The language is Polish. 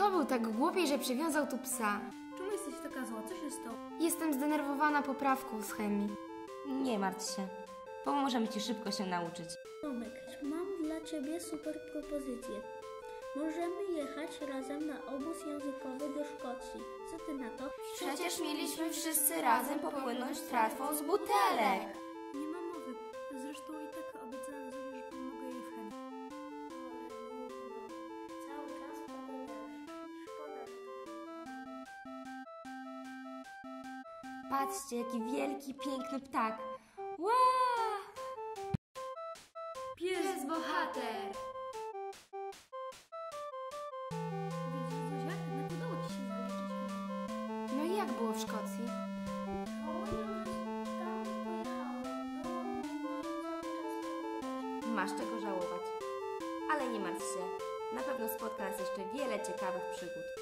Kto był tak głupi, że przywiązał tu psa? Czemu jesteś taka zła? Co się stało? Jestem zdenerwowana poprawką z chemii. Nie martw się. Pomożemy ci szybko się nauczyć. Tomek, mam dla Ciebie super propozycję. Możemy jechać razem na obóz językowy do Szkocji. Co Ty na to? Przecież mieliśmy wszyscy razem popłynąć tratwą z butelek. Patrzcie, jaki wielki, piękny ptak. Wow! Pies bohater! Widzisz, Zuzia? Się. No i jak było w Szkocji? Masz czego żałować. Ale nie martw się. Na pewno spotka nas jeszcze wiele ciekawych przygód.